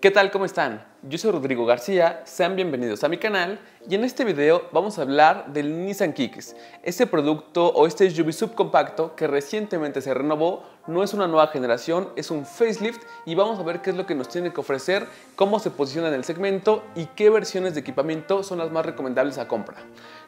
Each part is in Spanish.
¿Qué tal? ¿Cómo están? Yo soy Rodrigo García, sean bienvenidos a mi canal y en este video vamos a hablar del Nissan Kicks. Este producto o este SUV subcompacto que recientemente se renovó no es una nueva generación, es un facelift y vamos a ver qué es lo que nos tiene que ofrecer, cómo se posiciona en el segmento y qué versiones de equipamiento son las más recomendables a compra.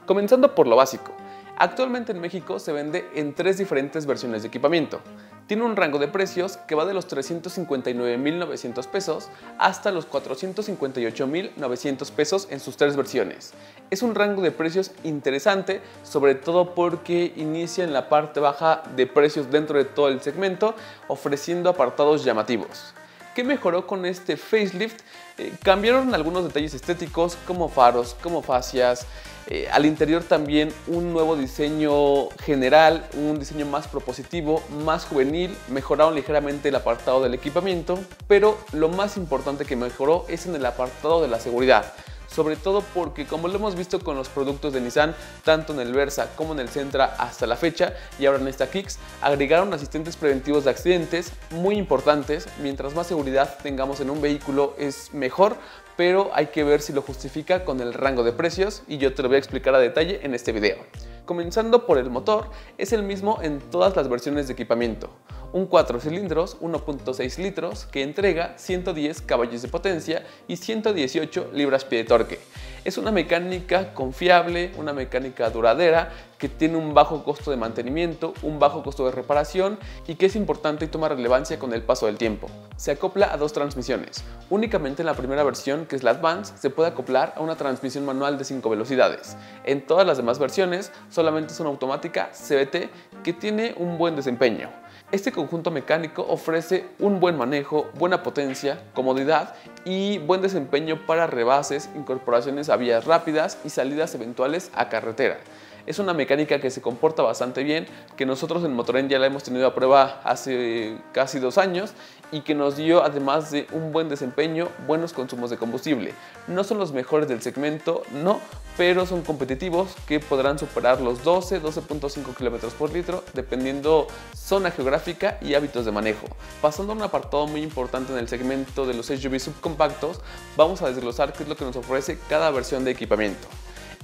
Comenzando por lo básico. Actualmente en México se vende en tres diferentes versiones de equipamiento. Tiene un rango de precios que va de los 359.900 pesos hasta los 458.900 pesos en sus tres versiones. Es un rango de precios interesante, sobre todo porque inicia en la parte baja de precios dentro de todo el segmento, ofreciendo apartados llamativos. ¿Qué mejoró con este facelift? Eh, cambiaron algunos detalles estéticos como faros, como fascias, eh, al interior también un nuevo diseño general, un diseño más propositivo, más juvenil, mejoraron ligeramente el apartado del equipamiento, pero lo más importante que mejoró es en el apartado de la seguridad sobre todo porque como lo hemos visto con los productos de Nissan, tanto en el Versa como en el Sentra hasta la fecha y ahora en esta Kicks, agregaron asistentes preventivos de accidentes muy importantes, mientras más seguridad tengamos en un vehículo es mejor, pero hay que ver si lo justifica con el rango de precios y yo te lo voy a explicar a detalle en este video. Comenzando por el motor, es el mismo en todas las versiones de equipamiento un 4 cilindros 1.6 litros que entrega 110 caballos de potencia y 118 libras-pie de torque. Es una mecánica confiable, una mecánica duradera que tiene un bajo costo de mantenimiento, un bajo costo de reparación y que es importante y toma relevancia con el paso del tiempo. Se acopla a dos transmisiones. Únicamente en la primera versión, que es la Advance, se puede acoplar a una transmisión manual de 5 velocidades. En todas las demás versiones solamente es una automática CVT que tiene un buen desempeño. Este conjunto mecánico ofrece un buen manejo, buena potencia, comodidad y buen desempeño para rebases, incorporaciones a vías rápidas y salidas eventuales a carretera. Es una mecánica que se comporta bastante bien, que nosotros en Motoren ya la hemos tenido a prueba hace casi dos años y que nos dio además de un buen desempeño, buenos consumos de combustible. No son los mejores del segmento, no, pero son competitivos que podrán superar los 12, 12.5 km por litro dependiendo zona geográfica y hábitos de manejo. Pasando a un apartado muy importante en el segmento de los SUV subcompactos, vamos a desglosar qué es lo que nos ofrece cada versión de equipamiento.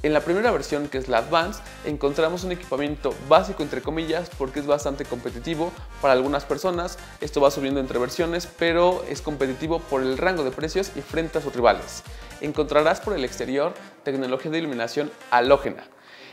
En la primera versión, que es la Advance, encontramos un equipamiento básico entre comillas porque es bastante competitivo para algunas personas. Esto va subiendo entre versiones, pero es competitivo por el rango de precios y frente a sus rivales. Encontrarás por el exterior tecnología de iluminación halógena.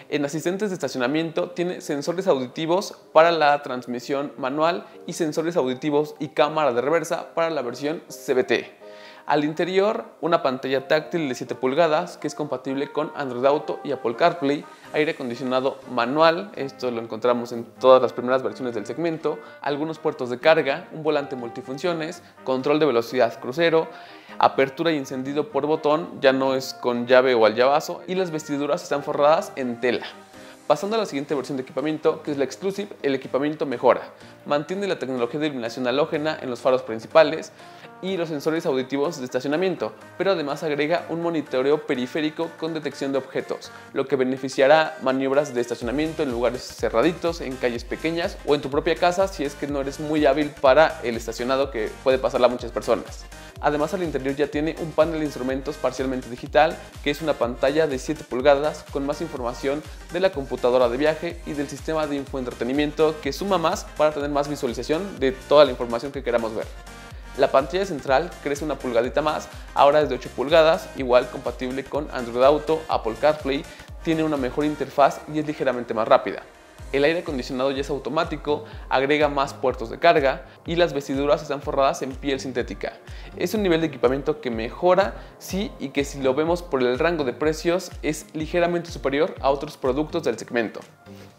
En asistentes de estacionamiento tiene sensores auditivos para la transmisión manual y sensores auditivos y cámara de reversa para la versión CBT. Al interior, una pantalla táctil de 7 pulgadas que es compatible con Android Auto y Apple CarPlay, aire acondicionado manual, esto lo encontramos en todas las primeras versiones del segmento, algunos puertos de carga, un volante multifunciones, control de velocidad crucero, apertura y encendido por botón, ya no es con llave o al llavazo, y las vestiduras están forradas en tela. Pasando a la siguiente versión de equipamiento, que es la Exclusive, el equipamiento mejora. Mantiene la tecnología de iluminación halógena en los faros principales, y los sensores auditivos de estacionamiento, pero además agrega un monitoreo periférico con detección de objetos, lo que beneficiará maniobras de estacionamiento en lugares cerraditos, en calles pequeñas o en tu propia casa si es que no eres muy hábil para el estacionado que puede pasarle a muchas personas. Además al interior ya tiene un panel de instrumentos parcialmente digital que es una pantalla de 7 pulgadas con más información de la computadora de viaje y del sistema de infoentretenimiento que suma más para tener más visualización de toda la información que queramos ver. La pantalla central crece una pulgadita más, ahora es de 8 pulgadas, igual compatible con Android Auto, Apple CarPlay, tiene una mejor interfaz y es ligeramente más rápida. El aire acondicionado ya es automático, agrega más puertos de carga y las vestiduras están forradas en piel sintética. Es un nivel de equipamiento que mejora, sí, y que si lo vemos por el rango de precios es ligeramente superior a otros productos del segmento.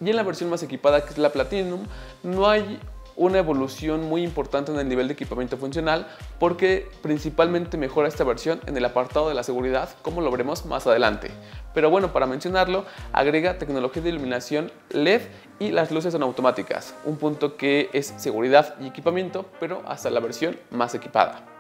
Y en la versión más equipada que es la Platinum, no hay una evolución muy importante en el nivel de equipamiento funcional porque principalmente mejora esta versión en el apartado de la seguridad como lo veremos más adelante. Pero bueno, para mencionarlo, agrega tecnología de iluminación LED y las luces son automáticas, un punto que es seguridad y equipamiento, pero hasta la versión más equipada.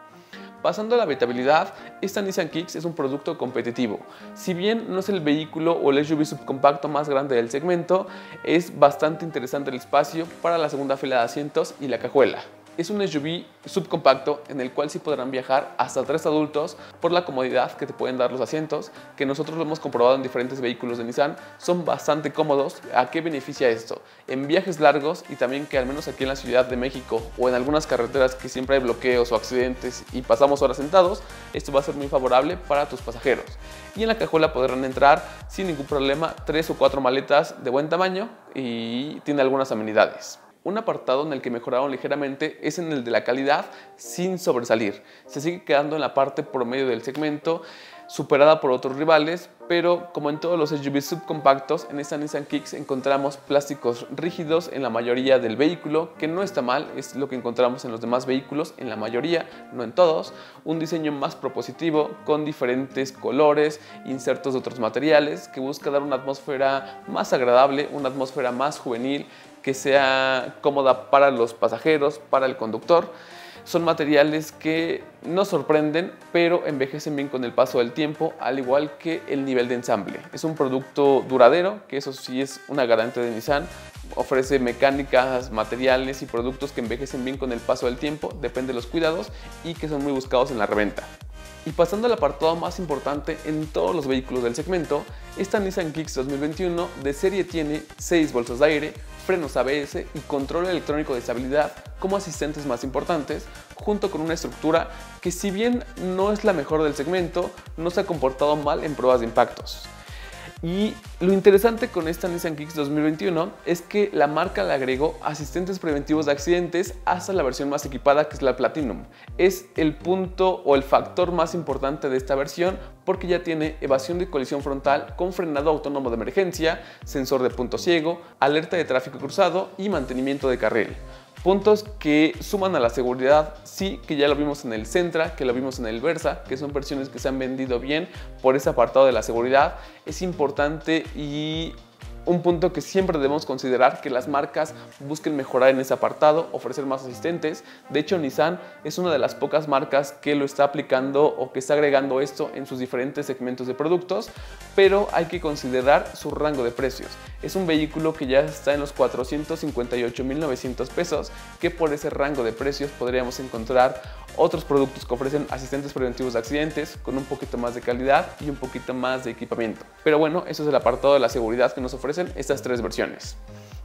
Pasando a la habitabilidad, esta Nissan Kicks es un producto competitivo. Si bien no es el vehículo o el SUV subcompacto más grande del segmento, es bastante interesante el espacio para la segunda fila de asientos y la cajuela. Es un SUV subcompacto en el cual sí podrán viajar hasta tres adultos por la comodidad que te pueden dar los asientos, que nosotros lo hemos comprobado en diferentes vehículos de Nissan, son bastante cómodos. ¿A qué beneficia esto? En viajes largos y también que al menos aquí en la Ciudad de México o en algunas carreteras que siempre hay bloqueos o accidentes y pasamos horas sentados, esto va a ser muy favorable para tus pasajeros. Y en la cajuela podrán entrar sin ningún problema tres o cuatro maletas de buen tamaño y tiene algunas amenidades. Un apartado en el que mejoraron ligeramente es en el de la calidad sin sobresalir. Se sigue quedando en la parte promedio del segmento, superada por otros rivales, pero como en todos los SUVs subcompactos, en esta Nissan Kicks encontramos plásticos rígidos en la mayoría del vehículo, que no está mal, es lo que encontramos en los demás vehículos, en la mayoría, no en todos. Un diseño más propositivo, con diferentes colores, insertos de otros materiales, que busca dar una atmósfera más agradable, una atmósfera más juvenil, que sea cómoda para los pasajeros, para el conductor. Son materiales que no sorprenden, pero envejecen bien con el paso del tiempo, al igual que el nivel de ensamble. Es un producto duradero, que eso sí es una garantía de Nissan. Ofrece mecánicas, materiales y productos que envejecen bien con el paso del tiempo, depende de los cuidados y que son muy buscados en la reventa. Y pasando al apartado más importante en todos los vehículos del segmento, esta Nissan Kicks 2021 de serie tiene 6 bolsas de aire, frenos ABS y control electrónico de estabilidad como asistentes más importantes, junto con una estructura que si bien no es la mejor del segmento, no se ha comportado mal en pruebas de impactos. Y lo interesante con esta Nissan Kicks 2021 es que la marca le agregó asistentes preventivos de accidentes hasta la versión más equipada que es la Platinum. Es el punto o el factor más importante de esta versión porque ya tiene evasión de colisión frontal con frenado autónomo de emergencia, sensor de punto ciego, alerta de tráfico cruzado y mantenimiento de carril. Puntos que suman a la seguridad, sí, que ya lo vimos en el Centra, que lo vimos en el Versa, que son versiones que se han vendido bien por ese apartado de la seguridad. Es importante y un punto que siempre debemos considerar que las marcas busquen mejorar en ese apartado, ofrecer más asistentes. De hecho, Nissan es una de las pocas marcas que lo está aplicando o que está agregando esto en sus diferentes segmentos de productos, pero hay que considerar su rango de precios. Es un vehículo que ya está en los 458.900 pesos, que por ese rango de precios podríamos encontrar otros productos que ofrecen asistentes preventivos de accidentes con un poquito más de calidad y un poquito más de equipamiento. Pero bueno, eso es el apartado de la seguridad que nos ofrecen estas tres versiones.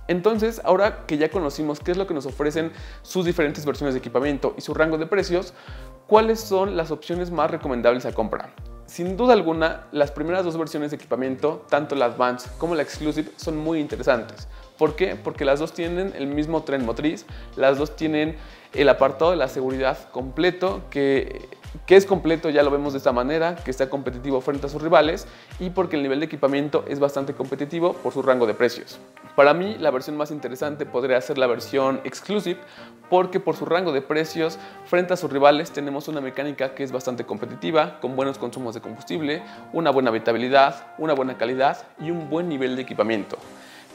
Entonces, ahora que ya conocimos qué es lo que nos ofrecen sus diferentes versiones de equipamiento y su rango de precios, ¿cuáles son las opciones más recomendables a compra? Sin duda alguna, las primeras dos versiones de equipamiento, tanto la Advance como la Exclusive, son muy interesantes. ¿Por qué? Porque las dos tienen el mismo tren motriz, las dos tienen el apartado de la seguridad completo, que, es completo, ya lo vemos de esta manera, que está competitivo frente a sus rivales y porque el nivel de equipamiento es bastante competitivo por su rango de precios. Para mí, la versión más interesante podría ser la versión Exclusive, porque por su rango de precios, frente a sus rivales, tenemos una mecánica que es bastante competitiva, con buenos consumos de combustible, una buena habitabilidad, una buena calidad y un buen nivel de equipamiento.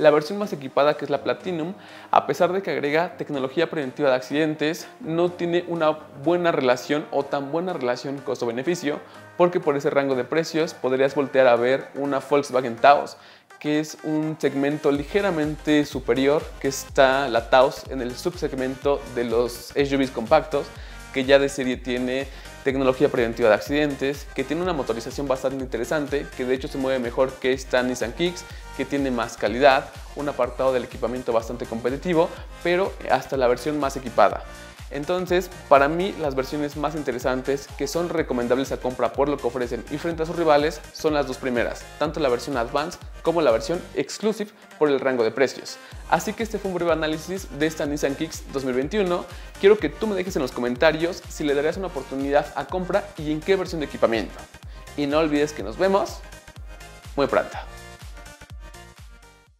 La versión más equipada, que es la Platinum, a pesar de que agrega tecnología preventiva de accidentes, no tiene una buena relación o tan buena relación costo-beneficio, porque por ese rango de precios podrías voltear a ver una Volkswagen Taos, que es un segmento ligeramente superior, que está la Taos en el subsegmento de los SUVs compactos, que ya de serie tiene tecnología preventiva de accidentes, que tiene una motorización bastante interesante, que de hecho se mueve mejor que esta Nissan Kicks, que tiene más calidad, un apartado del equipamiento bastante competitivo, pero hasta la versión más equipada. Entonces, para mí, las versiones más interesantes que son recomendables a compra por lo que ofrecen y frente a sus rivales son las dos primeras, tanto la versión Advance como la versión Exclusive por el rango de precios. Así que este fue un breve análisis de esta Nissan Kicks 2021. Quiero que tú me dejes en los comentarios si le darías una oportunidad a compra y en qué versión de equipamiento. Y no olvides que nos vemos muy pronto.